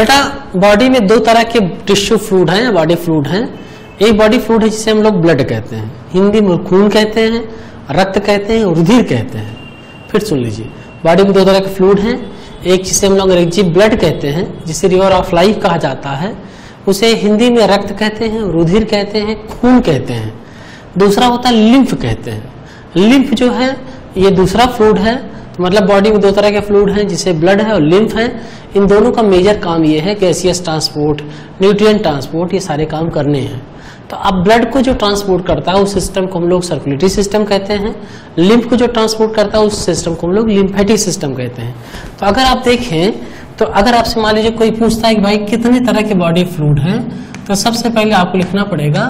बेटा बॉडी में दो तरह के टिश्यू फ्लूड हैं बॉडी फ्लूड हैं। एक बॉडी फ्लूड है जिसे हम लोग ब्लड कहते हैं। हिंदी में खून कहते हैं, रक्त कहते हैं, रुधिर कहते हैं। फिर सुन लीजिए। बॉडी में दो तरह के फ्लूड हैं। एक जिसे हम लोग अंग्रेज़ी ब्लड कहते हैं, जिसे रिवर ऑफ़ लाइफ कहा जाता है। उसे हिंदी में रक्त कहते हैं, रुधिर कहते हैं, खून कहते हैं। दूसरा होता है लिम्फ कहते हैं। लिम्फ जो है, ये दूसरा फ्लूड है। मतलब बॉडी में दो तरह के फ्लूड हैं, जिसे ब्लड है और लिम्फ है। इन दोनों का मेजर काम ये है गैसियस ट्रांसपोर्ट न्यूट्रिएंट ट्रांसपोर्ट ये सारे काम करने हैं। तो अब ब्लड को जो ट्रांसपोर्ट करता है, उस सिस्टम को हम लोग सर्कुलेटरी सिस्टम कहते हैं। लिम्फ को जो ट्रांसपोर्ट करता है, उस सिस्टम को हम लोग लिम्फेटिक सिस्टम कहते हैं। तो अगर आप देखें तो अगर आपसे मान लीजिए कोई पूछता है कि भाई कितने तरह के बॉडी फ्लूड हैं तो सबसे पहले आपको लिखना पड़ेगा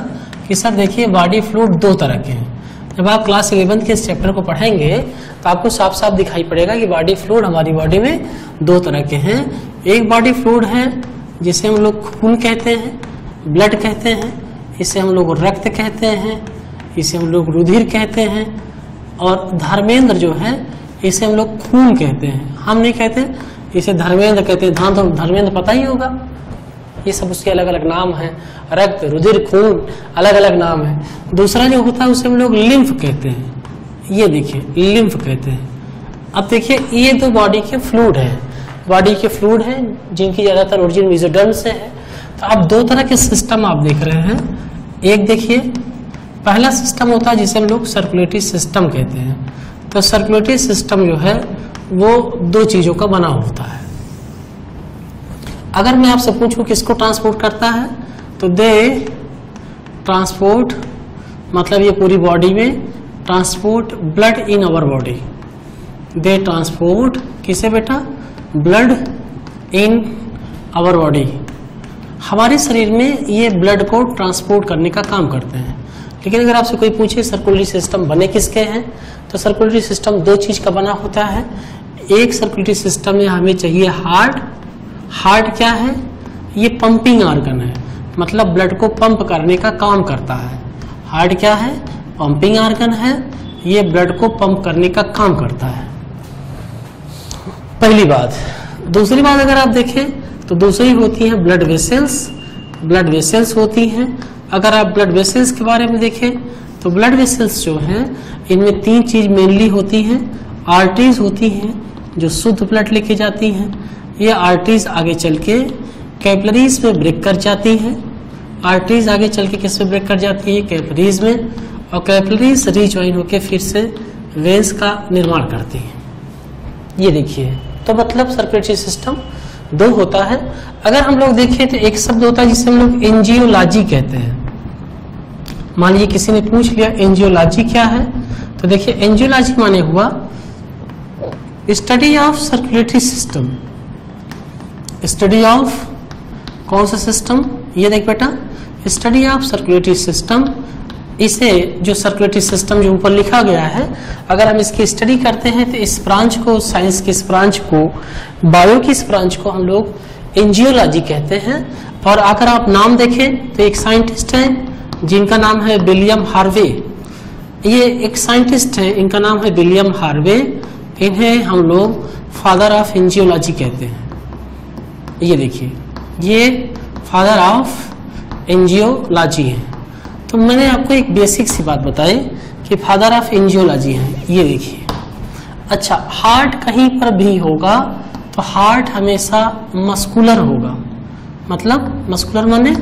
कि सर देखिए बॉडी फ्लूड दो तरह के हैं। जब आप क्लास इलेवन के इस चैप्टर को पढ़ेंगे तो आपको साफ़ साफ़ दिखाई पड़ेगा कि बॉडी फ्लूड हमारी बॉडी में दो तरह के हैं। एक बॉडी फ्लूड है, जिसे हम लोग खून कहते हैं ब्लड कहते हैं, इसे हम लोग रक्त कहते हैं, इसे हम लोग रुधिर कहते हैं, और धर्मेंद्र जो है, इसे हम लोग खून कहते हैं। हम नहीं कहते, इसे धर्मेंद्र कहते हैं। धान तो धर्मेंद्र पता ही होगा। ये सब उसके अलग अलग नाम है। रक्त, रुधिर, खून अलग अलग नाम है। दूसरा जो होता है, उसे हम लोग लिम्फ कहते हैं। ये देखिए, लिम्फ कहते हैं। अब देखिए, ये दो बॉडी के फ्लूड है। बॉडी के फ्लूड है, जिनकी ज़्यादातर ओरिजिन विजोडर्म से है। तो अब दो तरह के सिस्टम आप देख रहे हैं। एक देखिए, पहला सिस्टम होता है जिसे हम लोग सर्कुलेटरी सिस्टम कहते हैं। तो सर्कुलेटरी सिस्टम जो है, वो दो चीज़ों का बना होता है। अगर मैं आपसे पूछूँ किसको ट्रांसपोर्ट करता है तो दे ट्रांसपोर्ट मतलब ये पूरी बॉडी में transport blood in our body they transport किसे बेटा? ब्लड इन अवर बॉडी हमारे शरीर में ये ब्लड को ट्रांसपोर्ट करने का काम करते हैं। लेकिन अगर आपसे कोई पूछे सर्कुलरी सिस्टम बने किसके हैं तो सर्कुलरी सिस्टम दो चीज़ का बना होता है। एक सर्कुलरी सिस्टम में हमें चाहिए हार्ट हार्ट क्या है? ये पंपिंग ऑर्गन है। मतलब ब्लड को पंप करने का काम करता है। हार्ट क्या है? पंपिंग ऑर्गन है। ये ब्लड को पंप करने का काम करता है। पहली बात। दूसरी बात अगर आप देखें तो दूसरी होती है ब्लड वेसल्स ब्लड वेसल्स होती हैं। अगर आप ब्लड वेसल्स के बारे में देखें तो ब्लड वेसल्स जो हैं, इनमें तीन चीज़ मेनली होती हैं। आर्टरीज होती हैं, जो शुद्ध ब्लड लेके जाती हैं। ये आर्टरीज आगे चल के कैपलरीज में ब्रेक कर जाती है। आर्टरीज आगे चल के किसमें ब्रेक कर जाती है? कैपलरीज में और कैपलरीज रिज्वाइन होके फिर से वेन्स का निर्माण करती है। ये देखिए तो मतलब सर्कुलेटरी सिस्टम दो होता है। अगर हम लोग देखें तो एक शब्द होता है जिसे हम लोग एनजियोलॉजी कहते हैं। मान लीजिए किसी ने पूछ लिया एनजियोलॉजी क्या है? तो देखिए एनजियोलॉजी माने हुआ study of circulatory system study of कौन सा सिस्टम ये देख बेटा स्टडी ऑफ़ सर्कुलेटरी सिस्टम इसे जो सर्कुलेटरी सिस्टम जो ऊपर लिखा गया है, अगर हम इसकी स्टडी करते हैं तो इस ब्रांच को साइंस की इस ब्रांच को बायो की इस ब्रांच को हम लोग एंजियोलॉजी कहते हैं। और अगर आप नाम देखें तो एक साइंटिस्ट है, जिनका नाम है विलियम हार्वे ये एक साइंटिस्ट है, इनका नाम है विलियम हार्वे इन्हें हम लोग फादर ऑफ़ एंजियोलॉजी कहते हैं। ये देखिए, ये फादर ऑफ़ एंजियोलॉजी है। तो मैंने आपको एक बेसिक सी बात बताई कि फादर ऑफ़ एंजियोलॉजी है। ये देखिए अच्छा हार्ट कहीं पर भी होगा तो हार्ट हमेशा मस्कुलर होगा। मतलब मस्कुलर माने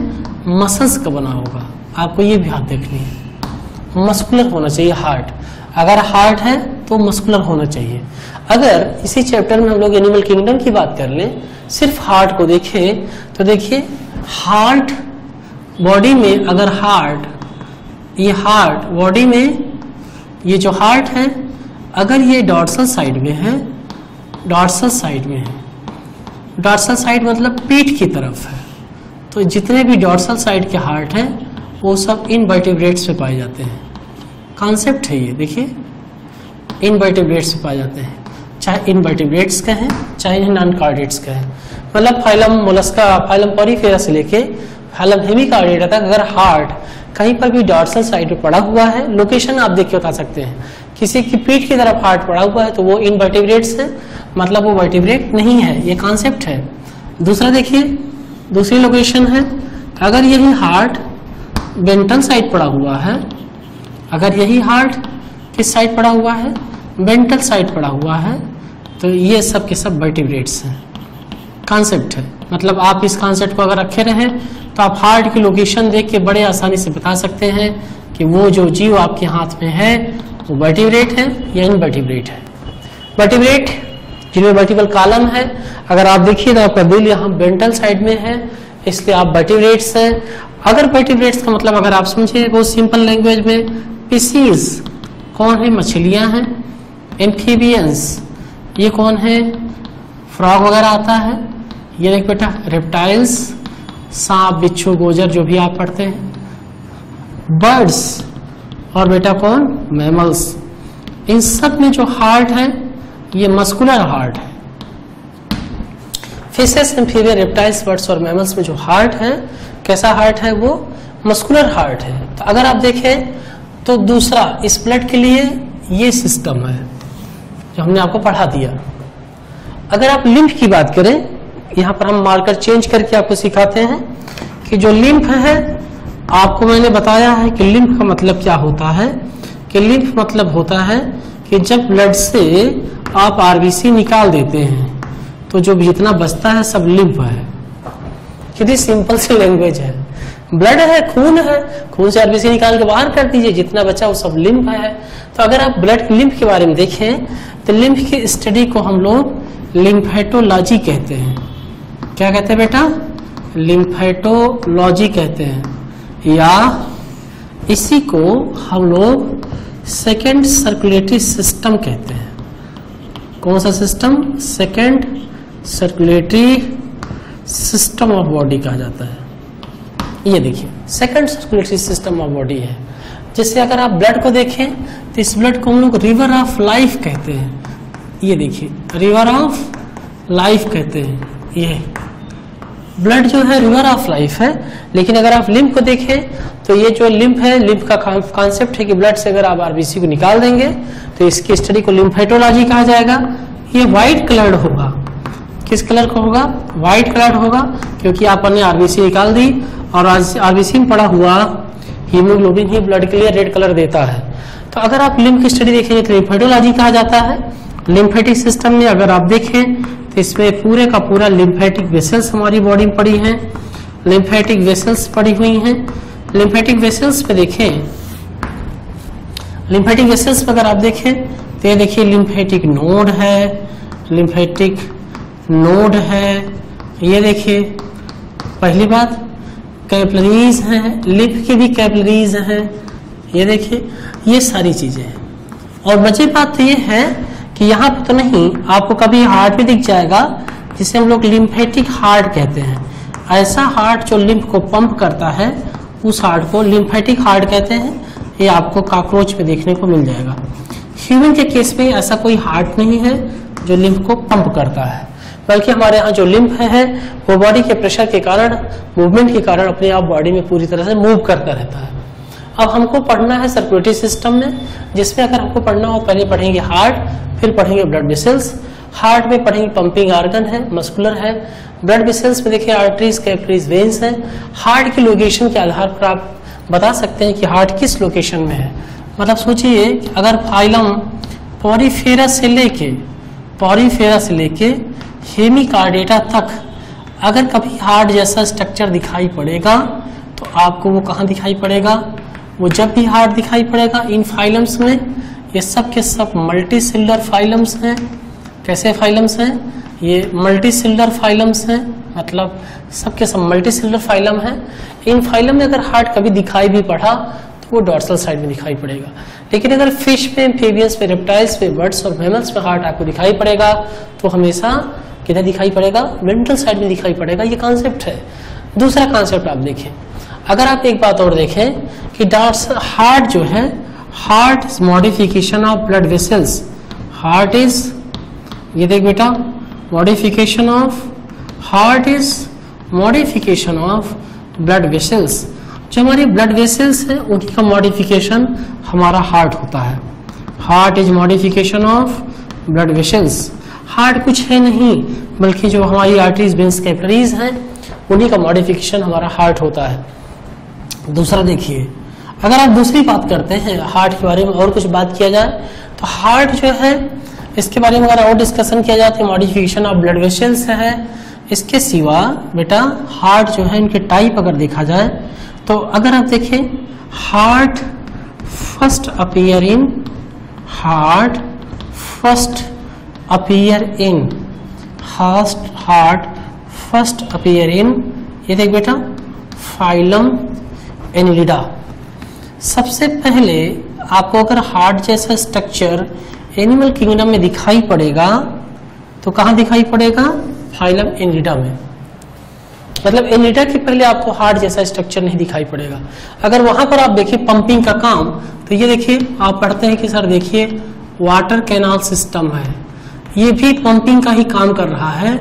मसल्स का बना होगा। आपको ये भी हाथ देखनी है। मस्कुलर होना चाहिए हार्ट अगर हार्ट है तो मस्कुलर होना चाहिए। अगर इसी चैप्टर में हम लोग एनिमल किंगडम की बात कर लें, सिर्फ़ हार्ट को देखें तो देखिए हार्ट बॉडी में अगर हार्ट ये हार्ट बॉडी में, ये जो हार्ट है, अगर ये डॉर्सल साइड में है डॉर्सल साइड में है डॉर्सल साइड मतलब पीठ की तरफ़ है तो जितने भी डॉर्सल साइड के हार्ट हैं, वो सब इन वर्टिब्रेट्स में पाए जाते हैं। कॉन्सेप्ट है ये, देखिए इन वर्टिब्रेट्स में पाए जाते हैं। चाहे इन वर्टिब्रेट्स का है, चाहे नॉन कार्डेट्स का है। मतलब फाइलम मोलस्का फाइलम पॉरीफेरा से लेके फाइलम हेमिकार्डेटा तक अगर हार्ट कहीं पर भी डॉर्सल साइड में पड़ा हुआ है लोकेशन आप देख के बता सकते हैं। किसी की पीठ की तरफ़ हार्ट पड़ा हुआ है तो वो इन वर्टिब्रेट्स है। मतलब वो वर्टिब्रेट नहीं है, ये कॉन्सेप्ट है। दूसरा देखिए, दूसरी लोकेशन है। अगर यही हार्ट बेंटल साइड पड़ा हुआ है, अगर यही हार्ट किस साइड पड़ा हुआ है? बेंटल साइड पड़ा हुआ है। तो ये सब के सब वर्टिब्रेट्स हैं। कॉन्सेप्ट है। मतलब आप इस कॉन्सेप्ट को अगर रखे रहे तो आप हार्ट की लोकेशन देख के बड़े आसानी से बता सकते हैं कि वो जो जीव आपके हाथ में है, वो वर्टिब्रेट है या इनवर्टिब्रेट है। वर्टिब्रेट जिनमें वर्टिबल कॉलम है, अगर आप देखिए तो आपका दिल यहाँ बेंटल साइड में है, इसलिए आप वर्टिब्रेट्स हैं। अगर वर्टिब्रेट्स का मतलब अगर आप समझे बहुत सिंपल लैंग्वेज में पिसीज कौन है? मछलियाँ हैं। एम्फीबियंस ये कौन है? फ्रॉग वगैरह आता है। ये देख बेटा रेप्टाइल्स सांप, बिच्छू, गोजर, जो भी आप पढ़ते हैं। बर्ड्स और बेटा कौन? मैमल्स इन सब में जो हार्ट है, ये मस्कुलर हार्ट है। फिशेस एम्फीबियन रेप्टाइल्स बर्ड्स और मैमल्स में जो हार्ट है, कैसा हार्ट है वो? मस्कुलर हार्ट है। तो अगर आप देखें तो दूसरा ब्लड के लिए ये सिस्टम है। जो हमने आपको पढ़ा दिया। अगर आप लिम्फ की बात करें, यहाँ पर हम मार्कर चेंज करके आपको सिखाते हैं कि जो लिम्फ है, आपको मैंने बताया है कि लिम्फ का मतलब क्या होता है, कि लिम्फ मतलब होता है कि जब ब्लड से आप आरबीसी निकाल देते हैं तो जो जितना बचता है सब लिम्फ है। कितनी सिंपल सी लैंग्वेज है। ब्लड है, खून है, खून से आरबीसी निकाल के बाहर कर दीजिए, जितना बचा वो सब लिम्फ है। तो अगर आप ब्लड लिम्फ के बारे में देखें तो लिम्फ की स्टडी को हम लोग लिम्फेटोलॉजी कहते हैं। क्या कहते हैं बेटा? लिम्फेटोलॉजी कहते हैं। या इसी को हम लोग सेकेंड सर्कुलेटरी सिस्टम कहते हैं। कौन सा system second circulatory system of body कहा जाता है। ये देखिए second circulatory system of body है। जैसे अगर आप ब्लड को देखें तो इस ब्लड को हम लोग रिवर ऑफ़ लाइफ कहते हैं। ये देखिए रिवर ऑफ़ लाइफ कहते हैं। ये ब्लड जो है रिवर ऑफ़ लाइफ है। लेकिन अगर आप लिम्फ को देखें तो ये जो लिम्फ है लिम्फ का कॉन्सेप्ट है कि ब्लड से अगर आप आरबीसी को निकाल देंगे तो इसकी स्टडी को लिम्फेटोलॉजी कहा जाएगा। ये व्हाइट कलर्ड होगा। किस कलर का होगा? व्हाइट कलर होगा, क्योंकि आपने आरबीसी निकाल दी, और आरबीसी में पड़ा हुआ हीमोग्लोबिन ही ब्लड के लिए रेड कलर देता है। तो अगर आप लिम्फ की स्टडी देखेंगे तो लिम्फेटोलॉजी कहा जाता है। लिम्फेटिक सिस्टम में अगर आप देखें तो इसमें पूरे का पूरा लिम्फेटिक वेसल्स हमारी बॉडी में पड़ी हैं। लिम्फेटिक वेसल्स पड़ी हुई हैं। लिम्फेटिक वेसल्स पे देखें लिम्फेटिक वेसल्स पे अगर आप देखें तो ये देखिए लिम्फेटिक नोड है लिम्फेटिक नोड है। ये देखिए, पहली बात कैपलरीज हैं लिप के भी कैपलरीज हैं। ये देखिए, ये सारी चीज़ें हैं। और बचे बात तो ये है कि यहाँ पे तो नहीं, आपको कभी हार्ट भी दिख जाएगा, जिसे हम लोग लिम्फेटिक हार्ट कहते हैं। ऐसा हार्ट जो लिम्फ को पंप करता है, उस हार्ट को लिम्फेटिक हार्ट कहते हैं। ये आपको काकरोच पे देखने को मिल जाएगा। ह्यूमन के केस में ऐसा कोई हार्ट नहीं है जो लिम्फ को पंप करता है। बल्कि हमारे यहाँ जो लिम्फ है वो बॉडी के प्रेशर के कारण मूवमेंट के कारण अपने आप बॉडी में पूरी तरह से मूव करता रहता है। अब हमको पढ़ना है सर्कुलेटरी सिस्टम में, जिसमें अगर हमको पढ़ना हो, पहले पढ़ेंगे हार्ट फिर पढ़ेंगे ब्लड वेसल्स हार्ट में पढ़ेंगे पंपिंग आर्गन है मस्कुलर है। ब्लड वेसल्स में देखिए आर्टरीज कैपरीज वेन्स है। हार्ट की लोकेशन के आधार पर आप बता सकते हैं कि हार्ट किस लोकेशन में है। मतलब सोचिए अगर फाइलम पॉरीफेरा से लेके पॉरीफेरा से लेके हेमिकार्डेटा तक अगर कभी हार्ट जैसा स्ट्रक्चर दिखाई पड़ेगा तो आपको वो कहाँ दिखाई पड़ेगा? वो जब भी हार्ट दिखाई पड़ेगा, इन फाइलम्स में, ये सब के सब मल्टी सिल्डर फाइलम्स हैं। कैसे फाइलम्स हैं? ये मल्टी सिल्डर फाइलम्स हैं मतलब सब के सब मल्टी सिल्डर फाइलम है। इन फाइलम में अगर हार्ट कभी दिखाई भी पड़ा तो वो डॉर्सल साइड में दिखाई पड़ेगा। लेकिन अगर फ़िश पे एम्फीबियंस पे रेप्टाइल्स पे बर्ड्स और मैमल्स पे हार्ट आपको दिखाई पड़ेगा तो हमेशा किधर दिखाई पड़ेगा? वेंट्रल साइड में दिखाई पड़ेगा। ये कॉन्सेप्ट है। दूसरा कॉन्सेप्ट आप देखें। अगर आप एक बात और देखें कि हार्ट जो है heart is modification of blood vessels heart is ये देख बेटा modification of heart is modification of blood vessels जो हमारी ब्लड वेसल्स है, उनकी का मॉडिफिकेशन हमारा हार्ट होता है। Heart is modification of blood vessels heart कुछ है नहीं, बल्कि जो हमारी आर्टरीज वेंस कैपलरीज हैं, उन्हीं का मॉडिफिकेशन हमारा हार्ट होता है। दूसरा देखिए, अगर आप दूसरी बात करते हैं हार्ट के बारे में और कुछ बात किया जाए तो हार्ट जो है, इसके बारे में अगर और डिस्कशन किया जाए तो मॉडिफिकेशन ऑफ़ ब्लड वेसल्स है। इसके सिवा, बेटा हार्ट जो है, इनके टाइप अगर देखा जाए तो अगर आप देखें heart first appear in heart first appear in hast heart first appear in ये देख बेटा फाइलम एनिलिडा सबसे पहले आपको अगर हार्ट जैसा स्ट्रक्चर एनिमल किंगडम में दिखाई पड़ेगा तो कहा दिखाई पड़ेगा? फाइलम एनिलिडा में. मतलब एनिलिडा के पहले आपको हार्ट जैसा स्ट्रक्चर नहीं दिखाई पड़ेगा. अगर वहाँ पर आप देखिए पंपिंग का काम तो ये देखिए, आप पढ़ते हैं कि सर देखिए वाटर कैनाल सिस्टम है. ये भी पंपिंग का ही काम कर रहा है।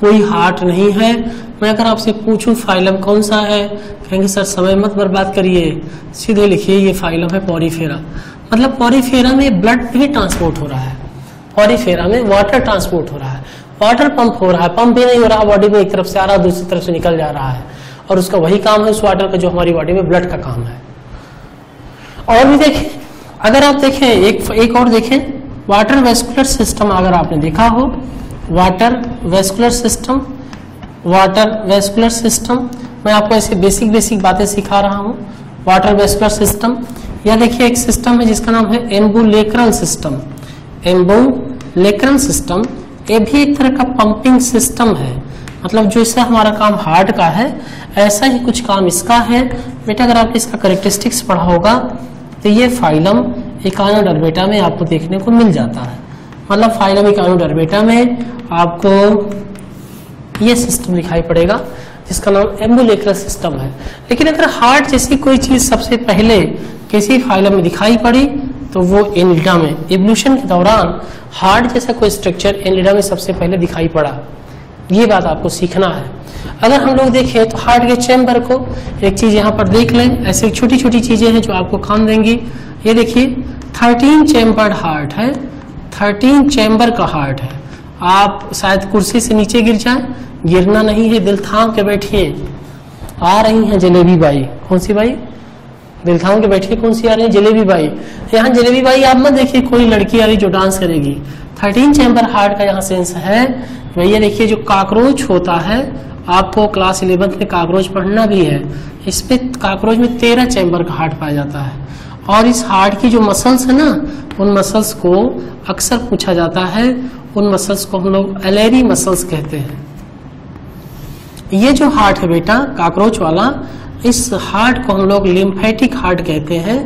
कोई हार्ट नहीं है। मैं अगर आपसे पूछूँ फाइलम कौन सा है? कहेंगे, सर, समय मत बर्बाद करिए। सीधे लिखिए, ये फाइलम है पॉरीफेरा। मतलब पॉरीफेरा में ब्लड भी ट्रांसपोर्ट हो रहा है। पॉरीफेरा में वाटर ट्रांसपोर्ट हो रहा है। वाटर पंप हो रहा है। पंप भी नहीं हो रहा बॉडी में एक तरफ़ से आ रहा है दूसरी तरफ़ से निकल जा रहा है। और उसका वही काम है उस वाटर का जो हमारी बॉडी में ब्लड का काम है। और भी देखें, अगर आप देखें, एक एक और देखें। वाटर वेस्कुलर सिस्टम अगर आपने देखा हो, water vascular system, water vascular system, मैं आपको ऐसे बेसिक बेसिक बातें सिखा रहा हूँ। वाटर वेस्कुलर सिस्टम, यह देखिए एक सिस्टम है जिसका नाम है एम्बुलेक्रल सिस्टम। एम्बुलेक्रल सिस्टम, ये भी एक तरह का पंपिंग सिस्टम है। मतलब जैसे हमारा काम हार्ट का है, ऐसा ही कुछ काम इसका है। बेटा, अगर आपने इसका करेक्टरिस्टिक्स पढ़ा होगा तो ये फाइलम इकानो डरबेटा में आपको देखने को मिल जाता है। मतलब फाइलम इकानो डरबेटा में आपको ये सिस्टम दिखाई पड़ेगा, जिसका नाम एम्बुलेक्रल सिस्टम है। लेकिन अगर हार्ट जैसी कोई चीज़ सबसे पहले किसी फाइलम में दिखाई पड़ी तो वो एनिडा में एवोल्यूशन के दौरान हार्ट जैसा कोई स्ट्रक्चर एनिडा में सबसे पहले दिखाई पड़ा। ये बात आपको सीखना है। अगर हम लोग देखें तो हार्ट के चैम्बर को एक चीज़ यहाँ पर देख लें। ऐसी छोटी छोटी चीज़ें हैं जो आपको काम देंगी। ये देखिए थर्टीन चैम्बर्ड हार्ट है थर्टीन चैम्बर का हार्ट है। आप शायद कुर्सी से नीचे गिर जाए, गिरना नहीं है, दिल थाम के बैठिए। आ रही हैं जलेबी बाई। कौन सी बाई? दिल थाम के बैठिए, कौन सी आ रही है? जलेबी बाई। यहाँ जलेबी बाई, आप मत देखिए, कोई लड़की आ रही जो डांस करेगी। थर्टीन चैम्बर हार्ट का यहाँ सेंस है। भैया देखिए, जो काकरोच होता है, आपको क्लास इलेवेंथ में काकरोच पढ़ना भी है। इसमें काकरोच में तेरह चैम्बर का हार्ट पाया जाता है। और इस हार्ट की जो मसल्स है ना, उन मसल्स को अक्सर पूछा जाता है, उन मसल्स को हम लोग एलेरी मसल्स कहते हैं। ये जो हार्ट है बेटा, काकरोच वाला, इस हार्ट को हम लोग लिम्फेटिक हार्ट कहते हैं,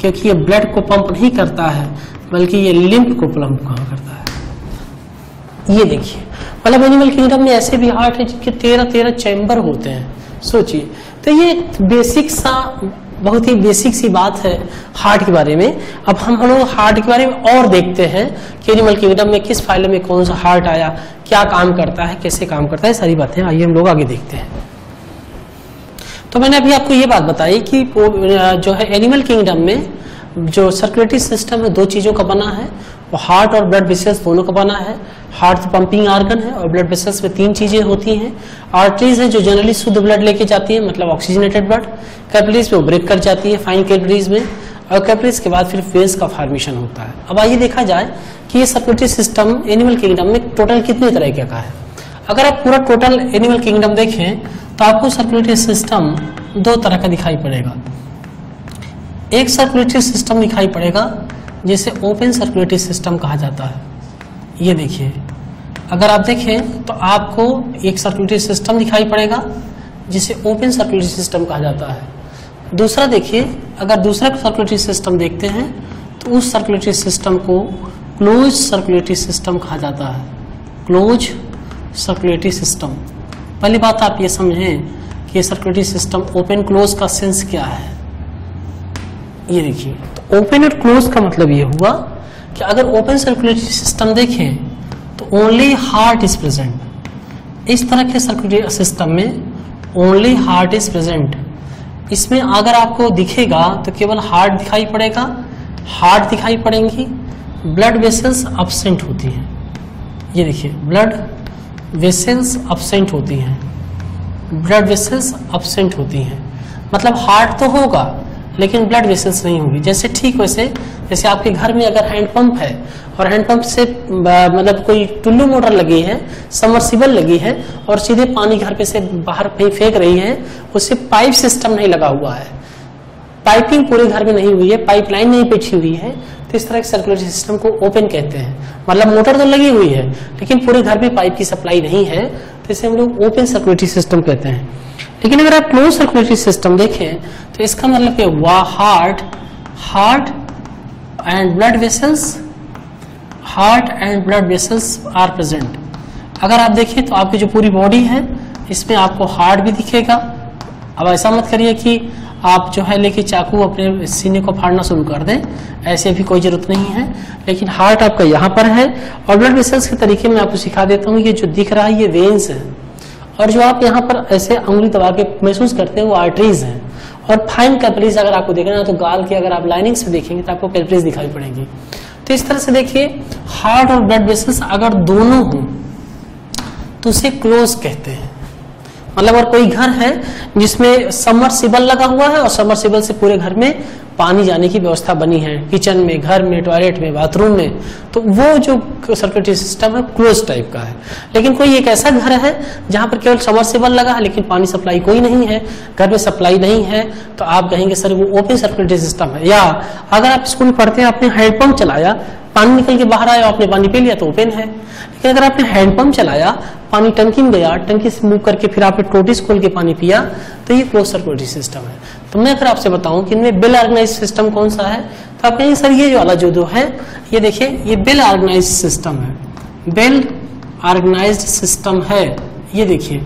क्योंकि ये ब्लड को पंप नहीं करता है, बल्कि ये लिम्फ को पंप करता है। ये देखिए मतलब एनिमल किंगडम में ऐसे भी हार्ट है जिनके तेरह तेरह चैम्बर होते हैं। सोचिए तो ये बेसिक सा बहुत ही बेसिक सी बात है हार्ट के बारे में। अब हम लोग हार्ट के बारे में और देखते हैं कि एनिमल किंगडम में किस फ़ाइल में कौन सा हार्ट आया, क्या काम करता है, कैसे काम करता है, सारी बातें आइए हम लोग आगे देखते हैं। तो मैंने अभी आपको ये बात बताई कि जो है एनिमल किंगडम में जो सर्कुलेटरी सिस्टम है दो चीज़ों का बना है वो हार्ट और ब्लड वेसल्स दोनों का बना है। हार्ट तो पंपिंग आर्गन है और ब्लड वेसल्स में तीन चीज़ें होती हैं। आर्टरीज है जो जनरली शुद्ध ब्लड लेके जाती है मतलब ऑक्सीजनेटेड ब्लड कैपलरीज में ब्रेक कर जाती है फाइन कैपलरीज में। और कैपलरीज के बाद फिर फेस का फॉर्मेशन होता है। अब आइए देखा जाए कि ये सर्कुलेटरी सिस्टम एनिमल किंगडम में टोटल कितने तरह का है। अगर आप पूरा टोटल एनिमल किंगडम देखें तो आपको सर्कुलेटरी सिस्टम दो तरह का दिखाई पड़ेगा। एक सर्कुलेटरी सिस्टम दिखाई पड़ेगा जिसे ओपन सर्कुलेटरी सिस्टम कहा जाता है। ये देखिए, अगर आप देखें तो आपको एक सर्कुलेटरी सिस्टम दिखाई पड़ेगा, जिसे ओपन सर्कुलेटरी सिस्टम कहा जाता है। दूसरा देखिए, अगर दूसरा सर्कुलेटरी सिस्टम देखते हैं तो उस सर्कुलेटरी सिस्टम को क्लोज सर्कुलेटरी सिस्टम कहा जाता है। Close circulatory system. पहली बात आप ये समझें कि सर्कुलेटरी सिस्टम ओपन क्लोज का सेंस क्या है। ये देखिए। ओपन और क्लोज का मतलब ये हुआ कि अगर ओपन सर्कुलेटरी सिस्टम देखें तो ओनली हार्ट इज़ प्रेजेंट इस तरह के सर्कुलेटरी सिस्टम में ओनली हार्ट इज़ प्रेजेंट इसमें अगर आपको दिखेगा तो केवल हार्ट दिखाई पड़ेगा। हार्ट दिखाई पड़ेंगी। ब्लड वेसल्स अब्सेंट होती हैं। ये देखिए ब्लड वेसल्स अपसेंट होती हैं। ब्लड वेसल्स अपसेंट होती हैं। मतलब हार्ट तो होगा लेकिन ब्लड वेसल्स नहीं होगी। जैसे ठीक वैसे, जैसे आपके घर में अगर हैंडपंप है, और हैंडपंप से मतलब कोई टुल्लू मोटर लगी है समरसिबल लगी है, और सीधे पानी घर पे से बाहर फेंक रही है, उससे पाइप सिस्टम नहीं लगा हुआ है। पाइपिंग पूरे घर में नहीं हुई है पाइपलाइन नहीं पिछी हुई है तो इस तरह के सर्कुलेटरी सिस्टम को ओपन कहते हैं। मतलब मोटर तो लगी हुई है, लेकिन पूरे घर में पाइप की सप्लाई नहीं है तो इसे हम लोग ओपन सर्कुलेटरी सिस्टम कहते हैं। लेकिन अगर आप क्लोज सर्कुलेटरी सिस्टम देखें तो इसका मतलब क्या हुआ heart heart and blood vessels heart and blood vessels are present अगर आप देखें तो आपकी जो पूरी बॉडी है, इसमें आपको हार्ट भी दिखेगा। अब ऐसा मत करिए कि आप जो है लेके चाकू अपने सीने को फाड़ना शुरू कर दें, ऐसे भी कोई ज़रूरत नहीं है। लेकिन हार्ट आपका यहाँ पर है, और ब्लड वेसल्स के तरीके में आपको सिखा देता हूँ, ये जो दिख रहा है, ये वेन्स है। और जो आप यहाँ पर ऐसे उंगली दबा के महसूस करते हैं, वो आर्टरीज हैं। और फाइन कैपरीज अगर आपको देखना है तो गाल की अगर आप लाइनिंग से देखेंगे तो आपको कैपरीज दिखाई पड़ेगी। तो इस तरह से देखिए हार्ट और ब्लड वेसल्स अगर दोनों हों तो उसे क्लोज कहते हैं। मतलब और कोई घर है, जिसमें समरसिबल लगा हुआ है, और समरसिबल से पूरे घर में पानी जाने की व्यवस्था बनी है, किचन में, घर में टॉयलेट में बाथरूम में तो वो जो सर्कुलेटरी सिस्टम है क्लोज टाइप का है। लेकिन कोई एक ऐसा घर है, जहाँ पर केवल समरसेबल लगा है, लेकिन पानी सप्लाई कोई नहीं है, घर में सप्लाई नहीं है तो आप कहेंगे, सर, वो ओपन सर्कुलेटरी सिस्टम है। या, अगर आप स्कूल पढ़ते हैं, आपने हैंडपंप चलाया, पानी निकल के बाहर आया, आपने पानी पी लिया तो ओपन है। लेकिन अगर आपने हैंडपंप चलाया, पानी टंकी में गया, टंकी से मूव करके फिर आपने टोटिस खोल के पानी पिया तो ये क्लोज सर्कुलेटरी सिस्टम है। तो मैं अगर आपसे बताऊँ कि इनमें बिल ऑर्गेनाइज सिस्टम कौन सा है? तो आप कहेंगे, सर, ये वाला जो जो है, ये देखिए, ये बिल ऑर्गेनाइज सिस्टम है। बिल ऑर्गेनाइज सिस्टम है, ये देखिए,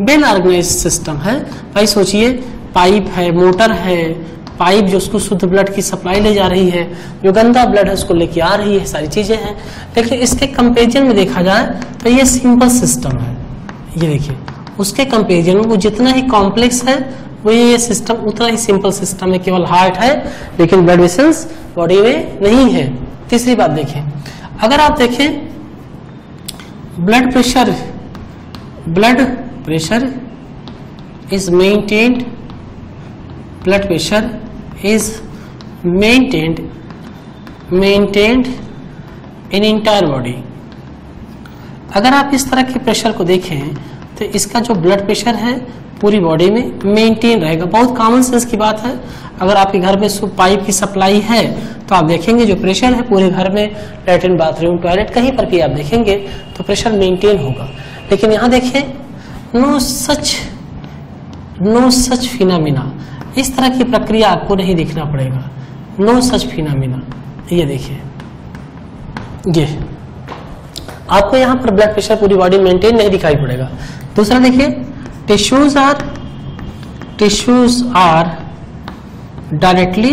बिल ऑर्गेनाइज सिस्टम है। भाई, सोचिए, पाइप है, मोटर है, पाइप जो उसको शुद्ध ब्लड की सप्लाई ले जा रही है, जो गंदा ब्लड है उसको लेके आ रही है, सारी चीज़ें हैं। लेकिन इसके कंपेरिजन में देखा जाए तो ये सिंपल सिस्टम है। ये देखिए, उसके कंपेरिजन में वो जितना ही कॉम्प्लेक्स है वो ये सिस्टम उतना ही सिंपल सिस्टम है, केवल हार्ट है, लेकिन ब्लड वेसल्स बॉडी में नहीं है। तीसरी बात देखें। अगर आप देखें blood pressure blood pressure is maintained blood pressure is maintained maintained in entire body अगर आप इस तरह के प्रेशर को देखें तो इसका जो ब्लड प्रेशर है पूरी बॉडी में मेंटेन रहेगा। बहुत कॉमन सेंस की बात है। अगर आपके घर में पाइप की सप्लाई है तो आप देखेंगे जो प्रेशर है पूरे घर में लेटरिन बाथरूम टॉयलेट कहीं पर भी आप देखेंगे तो प्रेशर मेंटेन होगा। लेकिन यहाँ देखें no such no such phenomena इस तरह की प्रक्रिया आपको नहीं देखना पड़ेगा। नो सच फिनामिना ये देखिए। ये। आपको यहाँ पर ब्लड प्रेशर पूरी बॉडी मेंटेन नहीं दिखाई पड़ेगा। दूसरा देखिए tissues are tissues are directly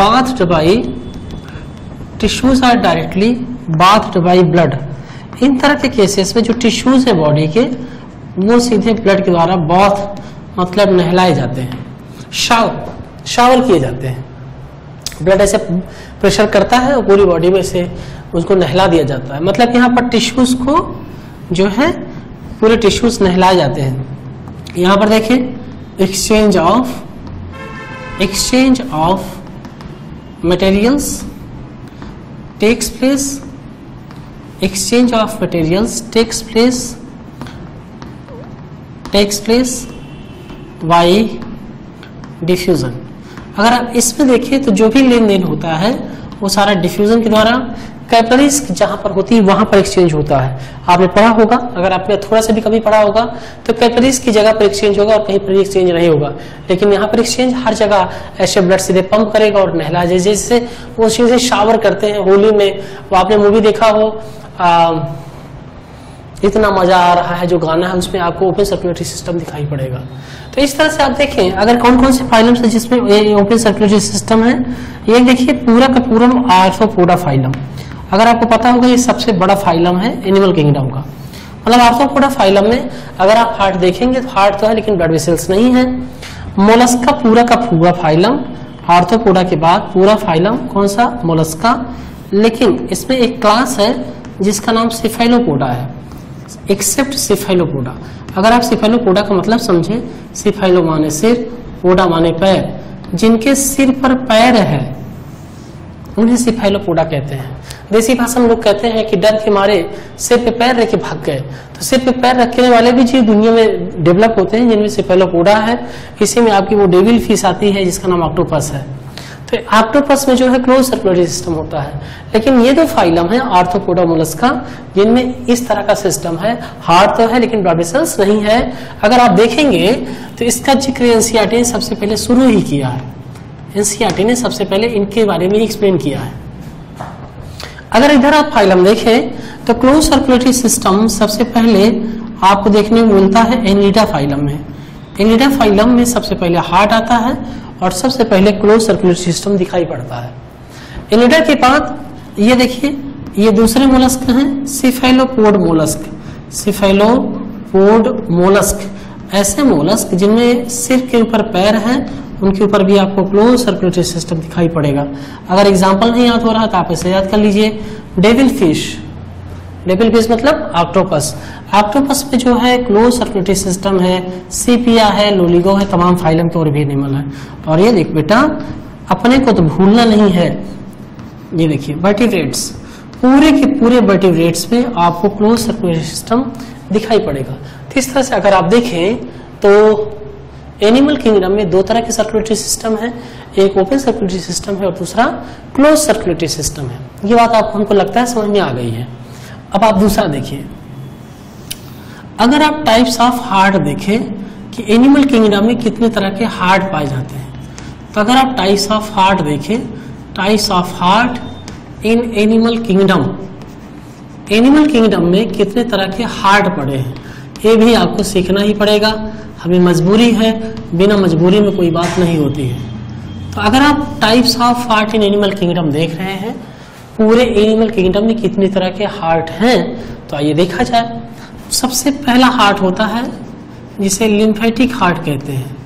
bath by tissues are directly bath by blood इन तरह के केसेस में जो टिश्यूज है बॉडी के, वो सीधे ब्लड के द्वारा बाथ मतलब नहलाए जाते हैं। शावर शावर किए जाते हैं। ब्लड ऐसे प्रेशर करता है और पूरी बॉडी में से उसको नहला दिया जाता है। मतलब यहाँ पर टिश्यूज को जो है पूरे टिश्यूज नहलाए जाते हैं। यहाँ पर देखें exchange of exchange of materials takes place exchange of materials takes place takes place by diffusion अगर आप इसमें देखें तो जो भी लेन देन होता है, वो सारा डिफ्यूजन के द्वारा कैपलरीज जहाँ पर होती है वहाँ पर एक्सचेंज होता है। आपने पढ़ा होगा अगर आपने थोड़ा सा भी कभी पढ़ा होगा तो कैपलरीज की जगह पर एक्सचेंज होगा और कहीं पर भी एक्सचेंज नहीं होगा। लेकिन यहाँ पर एक्सचेंज हर जगह ऐसे ब्लड सीधे पंप करेगा और नहला जैसे वो चीज़ें शावर करते हैं होली में वो आपने मूवी देखा हो आ, इतना मज़ा आ रहा है जो गाना है उसमें आपको ओपन सर्कुलेटरी सिस्टम दिखाई पड़ेगा। तो इस तरह से आप देखें अगर कौन कौन से फाइलम है जिसमें ओपन सर्कुलेटरी सिस्टम है ये देखिए पूरा का पूरा आर्थोपोडा फाइलम अगर आपको पता होगा, ये सबसे बड़ा फाइलम है एनिमल किंगडम का। मतलब आर्थोपोडा फाइलम में अगर आप हार्ट देखेंगे तो हार्ट तो है, लेकिन ब्लड वेसल्स नहीं है। मोलस्का पूरा का पूरा फाइलम आर्थोपोडा के बाद पूरा फाइलम कौन सा? मोलस्का लेकिन इसमें एक क्लास है, जिसका नाम सिफेलोपोडा है। एक्सेप्ट सिफेलोपोडा अगर आप सिफेलोपोडा का मतलब समझे सिफेलो माने सिर पोडा माने पैर। जिनके सिर पर पैर है उन्हें सिफाइलोपोडा कहते हैं। देसी भाषा में लोग कहते हैं कि डर के मारे सिर पे पैर रख के भाग गए। तो सिर पे पैर रखने वाले भी जीव दुनिया में डेवलप होते हैं, जिनमें सिफेलोपोडा है। इसी में आपकी वो डेविल फ़िश आती है, जिसका नाम ऑक्टोपस है। तो ऑक्टोपस में जो है क्लोज सर्कुलरी सिस्टम होता है। लेकिन ये दो फाइलम है आर्थोपोडा मोलस्का जिनमें इस तरह का सिस्टम है। हार्ट तो है, लेकिन ब्लड वेसल्स नहीं है। अगर आप देखेंगे तो इसका ज़िक्र एनसीआरटी ने सबसे पहले शुरू ही किया है। एनसीआरटी ने सबसे पहले इनके बारे में एक्सप्लेन किया है। अगर इधर आप फाइलम देखें तो क्लोज सर्कुलेटरी सिस्टम सबसे पहले आपको देखने को मिलता है एनिडा फाइलम में। एनिडा फाइलम में सबसे पहले हार्ट आता है और सबसे पहले क्लोज सर्कुलेटरी सिस्टम दिखाई पड़ता है। एनिडा के बाद ये देखिए, ये दूसरे मोलस्क हैं सिफेलोपोड मोलस्क सिफेलोपोड मोलस्क ऐसे मोलस्क जिनमें सिर के ऊपर पैर है उनके ऊपर भी आपको क्लोज सर्कुलेटरी सिस्टम दिखाई पड़ेगा। अगर एग्ज़ाम्पल नहीं याद हो रहा तो आप इसे याद कर लीजिए। डेविल फ़िश डेविल फ़िश मतलब ऑक्टोपस ऑक्टोपस में जो है क्लोज सर्कुलेटरी सिस्टम है सीपिया है लोलिगो है, तमाम फाइलम के और भी एनिमल है। और ये देख बेटा, अपने को तो भूलना नहीं है। ये देखिए वर्टिब्रेट्स पूरे के पूरे वर्टिब्रेट्स में आपको क्लोज सर्कुलेटरी सिस्टम दिखाई पड़ेगा। तो इस तरह से अगर आप देखें तो एनिमल किंगडम में दो तरह के सर्कुलेटरी सिस्टम है। एक ओपन सर्कुलेटरी सिस्टम है और दूसरा क्लोज सर्कुलेटरी सिस्टम है। ये बात आपको हमको लगता है समझ में आ गई है। अब आप दूसरा देखिए। अगर आप टाइप्स ऑफ़ हार्ट देखें कि एनिमल किंगडम में कितने तरह के हार्ट पाए जाते हैं तो अगर आप टाइप्स ऑफ़ हार्ट देखें types of heart in animal kingdom animal kingdom में कितने तरह के हार्ट पड़े हैं, ये भी आपको सीखना ही पड़ेगा। हमें मजबूरी है, बिना मजबूरी में कोई बात नहीं होती है। तो अगर आप types of heart in animal kingdom देख रहे हैं, पूरे एनिमल किंगडम में कितनी तरह के हार्ट हैं तो आइए देखा जाए। सबसे पहला हार्ट होता है, जिसे लिम्फेटिक हार्ट कहते हैं।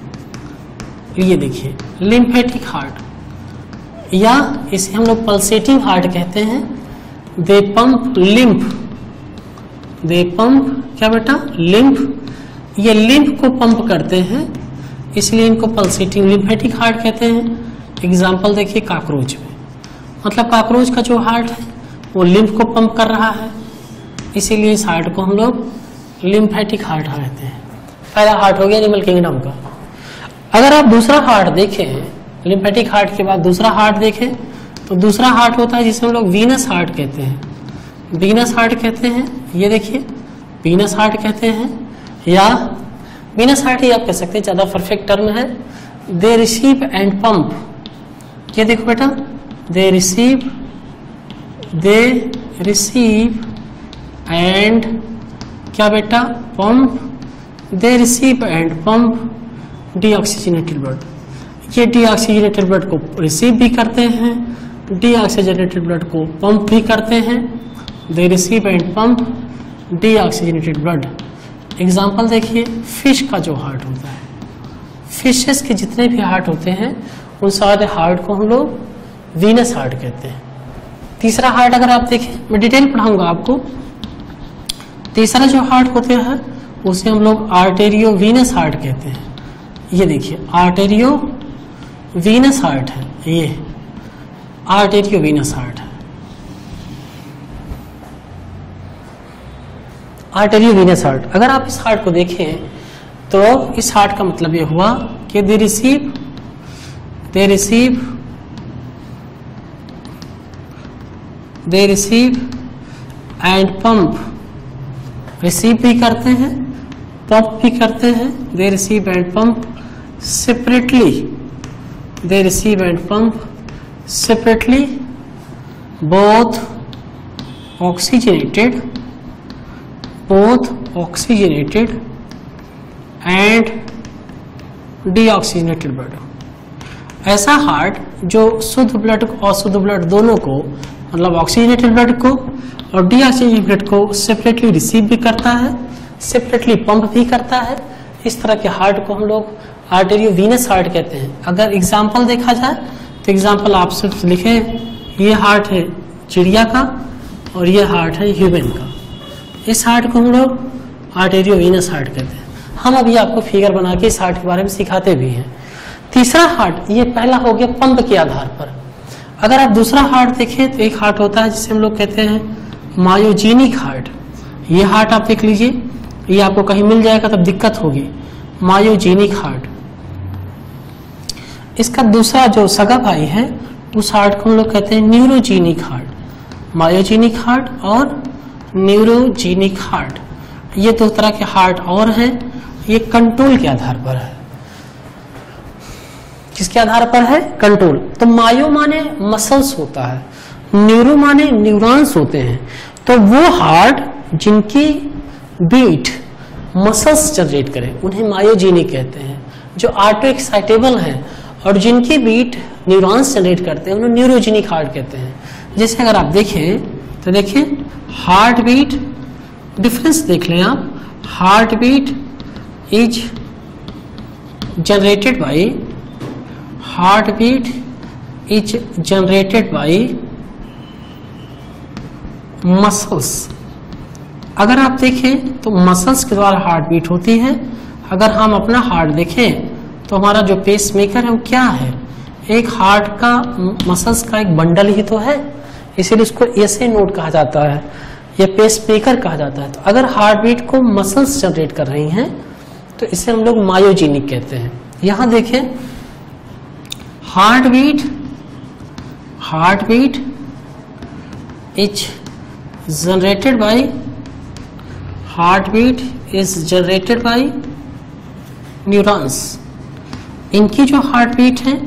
ये देखिए लिम्फेटिक हार्ट या इसे हम लोग पल्सेटिंग हार्ट कहते हैं। They pump lymph they pump क्या बेटा? लिम्फ ये लिम्फ को पंप करते हैं, इसलिए इनको पल्सेटिंग लिम्फेटिक हार्ट कहते हैं। एग्ज़ाम्पल देखिए काकरोच में। मतलब काकरोच का जो हार्ट है, वो लिम्फ को पंप कर रहा है। इसीलिए इस हार्ट को हम लोग लिम्फेटिक हार्ट कहते हैं। पहला हार्ट हो गया एनिमल किंगडम का। अगर आप दूसरा हार्ट देखें लिम्फेटिक हार्ट के बाद दूसरा हार्ट देखें तो दूसरा हार्ट होता है जिसे हम लोग वीनस हार्ट कहते हैं। वीनस हार्ट कहते हैं, ये देखिए वीनस हार्ट कहते हैं। या वीनस हार्ट ही आप कह सकते हैं, ज़्यादा परफेक्ट टर्म है। दे रिसीव एंड पंप ये देखो बेटा they receive they receive and क्या बेटा pump they receive and pump deoxygenated blood ये डीऑक्सीजनेटेड ब्लड को रिसीव भी करते हैं डीऑक्सीजनेटेड ब्लड को पंप भी करते हैं। They receive and pump deoxygenated blood example देखिए फ़िश का जो हार्ट होता है। फिशेस के जितने भी हार्ट होते हैं, उन सारे हार्ट को हम लोग वीनस हार्ट कहते हैं। तीसरा हार्ट अगर आप देखें, मैं डिटेल पढ़ाऊँगा आपको। तीसरा जो हार्ट होते हैं, उसे हम लोग आर्टेरियो वीनस हार्ट कहते हैं। ये देखिए आर्टेरियो वीनस हार्ट है, ये। आर्टेरियो वीनस हार्ट है आर्टेरियो वीनस हार्ट अगर आप इस हार्ट को देखें तो इस हार्ट का मतलब ये हुआ कि they receive they receive they receive and pump receive भी करते हैं पंप भी करते हैं they receive and pump separately they receive and pump separately both oxygenated both oxygenated and deoxygenated blood. ऐसा हार्ट जो शुद्ध ब्लड और अशुद्ध ब्लड दोनों को मतलब ऑक्सीजनेटेड ब्लड को और डीऑक्सीजनेटेड ब्लड को सेपरेटली रिसीव भी करता है सेपरेटली पंप भी करता है। इस तरह के हार्ट को हम लोग आर्टेरियो वीनस हार्ट कहते हैं। अगर एग्ज़ाम्पल देखा जाए तो एग्ज़ाम्पल आप सिर्फ़ लिखे, ये हार्ट है चिड़िया का और ये हार्ट है ह्यूमन का। इस हार्ट को हम लोग आर्टेरियोविनस हार्ट कहते हैं। हम अभी आपको फिगर बना के इस हार्ट के बारे में सिखाते भी हैं। तीसरा हार्ट ये पहला हो गया पंप के आधार पर। अगर आप दूसरा हार्ट देखें तो एक हार्ट होता है जिसे हम लोग कहते हैं मायोजीनिक हार्ट ये हार्ट आप देख लीजिए, ये आपको कहीं मिल जाएगा तब दिक्कत होगी। मायोजीनिक हार्ट इसका दूसरा जो सगा भाई है, उस हार्ट को हम लोग कहते हैं न्यूरोजीनिक हार्ट मायोजीनिक हार्ट और न्यूरोजीनिक हार्ट। ये दो तरह के हार्ट और हैं, ये कंट्रोल के आधार पर है। किसके आधार पर है? कंट्रोल। तो मायो माने मसल्स होता है, न्यूरो माने न्यूरॉन्स होते हैं। तो वो हार्ट जिनकी बीट मसल्स जनरेट करें, उन्हें मायोजीनिक कहते हैं, जो आटो एक्साइटेबल हैं और जिनकी बीट न्यूरॉन्स जनरेट करते हैं, उन्हें न्यूरोजेनिक हार्ट कहते हैं। जैसे अगर आप देखें तो देखें हार्ट बीट डिफरेंस देख लें आप। Heart beat is generated by heart beat is generated by muscles अगर आप देखें तो मसल्स के द्वारा हार्ट बीट होती है। अगर हम अपना हार्ट देखें तो हमारा जो पेस मेकर है, वो क्या है? एक हार्ट का मसल्स का एक बंडल ही तो है। इसीलिए उसको ऐसे नोट कहा जाता है, या पेस मेकर कहा जाता है। तो अगर हार्ट बीट को मसल्स जनरेट कर रही हैं तो इसे हम लोग मायोजीनिक कहते हैं। यहाँ देखें heart beat heart beat is generated by heart beat is generated by neurons इनकी जो हार्ट बीट है,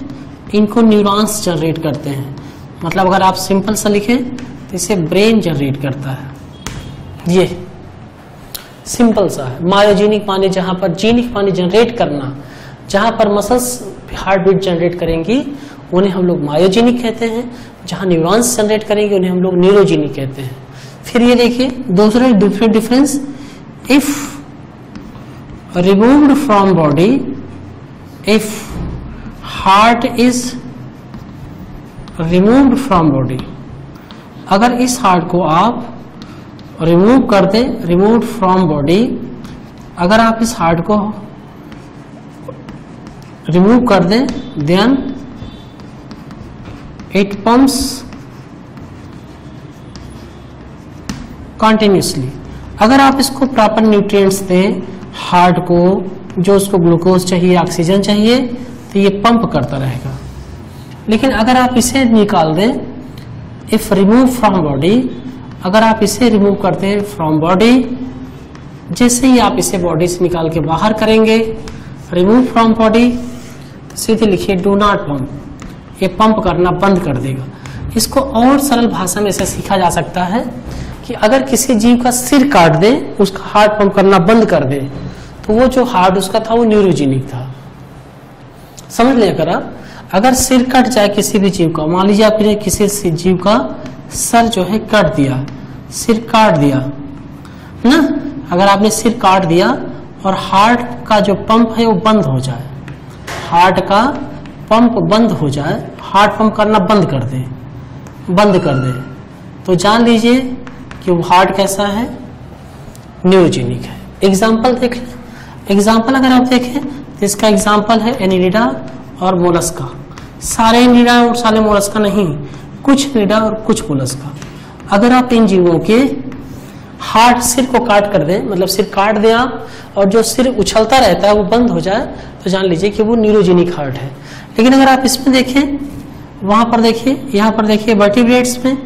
इनको न्यूरॉन्स जनरेट करते हैं। मतलब अगर आप सिंपल सा लिखें तो इसे ब्रेन जनरेट करता है। ये, सिंपल सा है। मायोजीनिक माने जहाँ पर, जीनिक माने जनरेट करना, जहाँ पर मसल्स हार्ट बीट जनरेट करेंगी, उन्हें हम लोग मायोजीनिक कहते हैं। जहाँ न्यूरॉन्स जनरेट करेंगे, उन्हें हम लोग न्यूरोजीनिक कहते हैं। फिर ये देखिए, दूसरा दूसरे difference if removed from body if heart is removed from body अगर इस हार्ट को आप रिमूव कर दें रिमूव फ्रॉम बॉडी अगर आप इस हार्ट को रिमूव कर दें देन इट पंप्स कंटिन्यूसली अगर आप इसको प्रॉपर न्यूट्रिएंट्स दें हार्ट को, जो उसको ग्लूकोज चाहिए ऑक्सीजन चाहिए तो ये पंप करता रहेगा। लेकिन अगर आप इसे निकाल दें इफ़ रिमूव फ्रॉम बॉडी अगर आप इसे रिमूव करते हैं फ्रॉम बॉडी जैसे ही आप इसे बॉडी से निकाल के बाहर करेंगे रिमूव फ्रॉम बॉडी सीधे लिखिए डू नॉट पंप ये पंप करना बंद कर देगा। इसको और सरल भाषा में ऐसे सीखा जा सकता है कि अगर किसी जीव का सिर काट दे, उसका हार्ट पंप करना बंद कर दे तो वो जो हार्ट उसका था, वो न्यूरोजेनिक था। समझ लिया अगर आप अगर सिर कट जाए किसी भी जीव का, मान लीजिए आपने किसी जीव का सर जो है कट दिया, सिर काट दिया ना? अगर आपने सिर काट दिया और हार्ट का जो पंप है वो बंद हो जाए, हार्ट का पंप बंद हो जाए, हार्ट पंप करना बंद कर दे, बंद कर दे तो जान लीजिए कि वो हार्ट कैसा है? न्यूरोजेनिक है। एग्ज़ाम्पल देख एग्ज़ाम्पल अगर आप देखें तो इसका एग्ज़ाम्पल है एनिडा और मोलस्का। सारे एनिडा और सारे मोलस्का नहीं, कुछ एनिडा और कुछ मोलस्का। अगर आप इन जीवों के हार्ट सिर को काट कर दें मतलब सिर काट दें आप, और जो सिर उछलता रहता है, वो बंद हो जाए तो जान लीजिए कि वो न्यूरोजेनिक हार्ट है। लेकिन अगर आप इसमें देखें, वहाँ पर देखिए, यहाँ पर देखिए वर्टिब्रेट्स में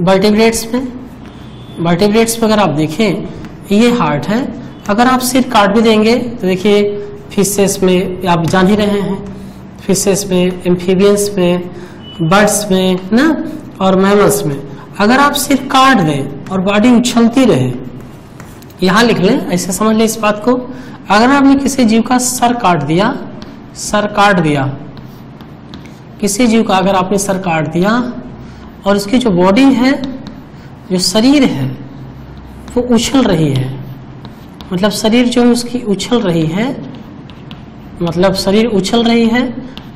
वर्टिब्रेट्स में वर्टिब्रेट्स में अगर आप देखें, ये हार्ट है। अगर आप सिर काट भी देंगे तो देखिए फिशेस में आप जान ही रहे हैं। फिशेस में एम्फीबियंस में बर्ड्स में, ना? और मैमल्स में। अगर आप सिर काट दें और बॉडी उछलती रहे, यहाँ लिख लें, ऐसे समझ लें इस बात को। अगर आपने किसी जीव का सर काट दिया, सर काट दिया, किसी जीव का अगर आपने सर काट दिया, और उसकी जो बॉडी है, जो शरीर है, वो उछल रही है मतलब शरीर जो उसकी उछल रही है मतलब शरीर उछल रही है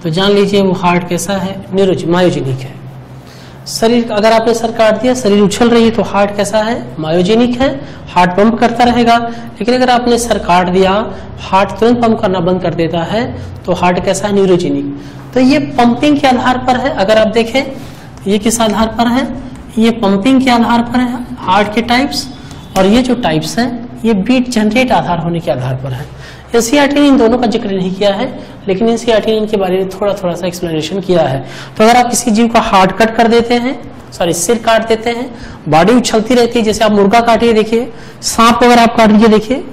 तो जान लीजिए वो हार्ट कैसा है न्यूरोज मायोजेनिक है। शरीर, अगर आपने सर काट दिया, शरीर उछल रही है तो हार्ट कैसा है? मायोजेनिक है, हार्ट पंप करता रहेगा। लेकिन अगर आपने सर काट दिया, हार्ट तुरंत पंप करना बंद कर देता है तो हार्ट कैसा है? न्यूरोजेनिक तो ये पंपिंग के आधार पर है, अगर आप देखें, ये किस आधार पर है? ये पंपिंग के आधार पर है, हार्ट के टाइप्स और ये जो टाइप्स हैं, ये बीट जनरेट आधार होने के आधार पर है। एनसीआरटी ने इन दोनों का ज़िक्र नहीं किया है, लेकिन एनसीआरटी ने इनके बारे में थोड़ा थोड़ा सा एक्सप्लेनेशन किया है। तो अगर आप किसी जीव का हार्ट कट कर देते हैं सॉरी सिर काट देते हैं बॉडी उछलती रहती है, जैसे आप मुर्गा काटिए, देखिए, सांप अगर आप काट दिए देखिए,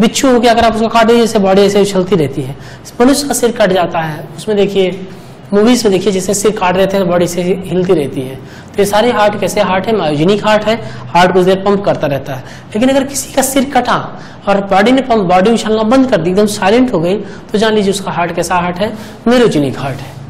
बिच्छू हो गया अगर आप उसको काटिए, जैसे बॉडी ऐसे उछलती रहती है। मनुष्य का सिर कट जाता है, उसमें देखिए मूवीज़ में देखिए, जैसे सिर काट देते हैं बॉडी से हिलती रहती है। ये सारे हार्ट कैसे हार्ट है? मायोजेनिक हार्ट है। हार्ट कुछ देर पंप करता रहता है। लेकिन अगर किसी का सिर कटा और बॉडी ने पंप बॉडी उछलना बंद कर दी, एकदम साइलेंट हो गई तो जान लीजिए उसका हार्ट कैसा हार्ट है? मेरोजेनिक हार्ट है।